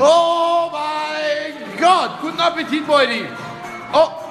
oh my God, could not be Tim Boyd. Oh.